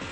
you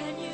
Can you?